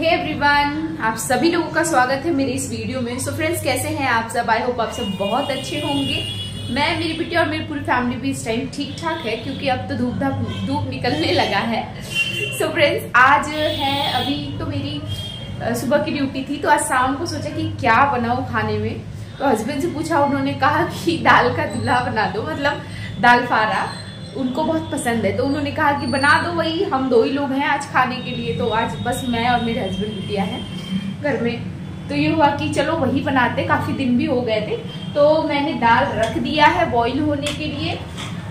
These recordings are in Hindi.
हे एवरीवन आप सभी लोगों का स्वागत है मेरे इस वीडियो में। सो so फ्रेंड्स कैसे हैं आप सब? आई होप आप सब बहुत अच्छे होंगे। मैं, मेरी बेटी और मेरी पूरी फैमिली भी इस टाइम ठीक ठाक है, क्योंकि अब तो धूप धाप, धूप निकलने लगा है। सो so फ्रेंड्स आज है, अभी तो मेरी सुबह की ड्यूटी थी तो आज शाम को सोचा कि क्या बनाऊँ खाने में। तो हस्बैंड से पूछा, उन्होंने कहा कि दाल का दूल्हा बना दो मतलब दाल फारा। उनको बहुत पसंद है। तो उन्होंने कहा कि बना दो वही, हम दो ही लोग हैं आज खाने के लिए तो आज बस मैं और मेरे हस्बैंड बिटिया हैं घर में। तो ये हुआ कि चलो वही बनाते, काफ़ी दिन भी हो गए थे। तो मैंने दाल रख दिया है बॉईल होने के लिए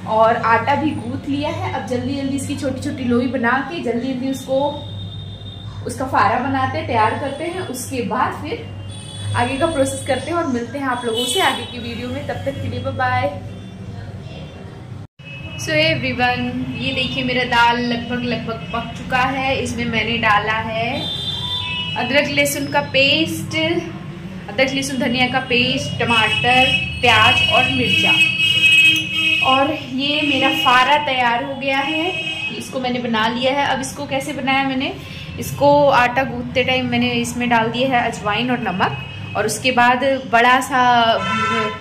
और आटा भी गूथ लिया है। अब जल्दी जल्दी इसकी छोटी छोटी लोई बना के जल्दी जल्दी उसको, उसका फारा बनाते, तैयार करते हैं। उसके बाद फिर आगे का प्रोसेस करते हैं और मिलते हैं आप लोगों से आगे की वीडियो में। तब तक के लिए बाय सो एवरीवन ये देखिए मेरा दाल लगभग लगभग पक चुका है। इसमें मैंने डाला है अदरक लहसुन का पेस्ट, अदरक लहसुन, धनिया का पेस्ट, टमाटर, प्याज और मिर्चा। और ये मेरा फारा तैयार हो गया है। इसको मैंने बना लिया है। अब इसको कैसे बनाया मैंने? इसको आटा गूंथते टाइम मैंने इसमें डाल दिया है अजवाइन और नमक। और उसके बाद बड़ा सा,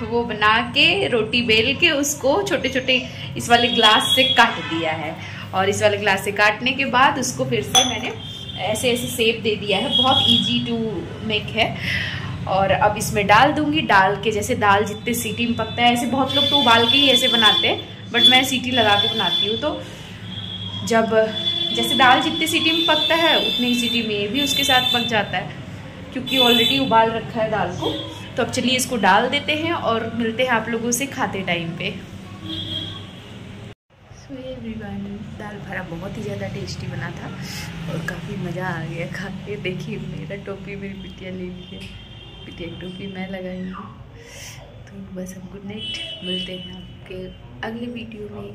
वो बना के, रोटी बेल के उसको छोटे छोटे इस वाले ग्लास से काट दिया है। और इस वाले ग्लास से काटने के बाद उसको फिर से मैंने ऐसे ऐसे सेप दे दिया है। बहुत इजी टू मेक है। और अब इसमें डाल दूँगी। डाल के जैसे दाल जितने सीटी में पकता है, ऐसे बहुत लोग तो उबाल के ही ऐसे बनाते हैं बट मैं सीटी लगा के बनाती हूँ। तो जब जैसे दाल जितने सीटी में पकता है, उतनी ही सीटी में भी उसके साथ पक जाता है। क्योंकि ऑलरेडी उबाल रखा है दाल को। तो अब चलिए इसको डाल देते हैं और मिलते हैं आप लोगों से खाते टाइम पे। सो एवरीवन दाल भरा बहुत ही ज़्यादा टेस्टी बना था और काफ़ी मज़ा आ गया खा के देखिए, मेरा टोपी, मेरी बिटिया ले ली है। बिटिया की टोपी मैं लगाई हूँ। तो बस हम गुड नाइट मिलते हैं आपके अगले वीडियो में।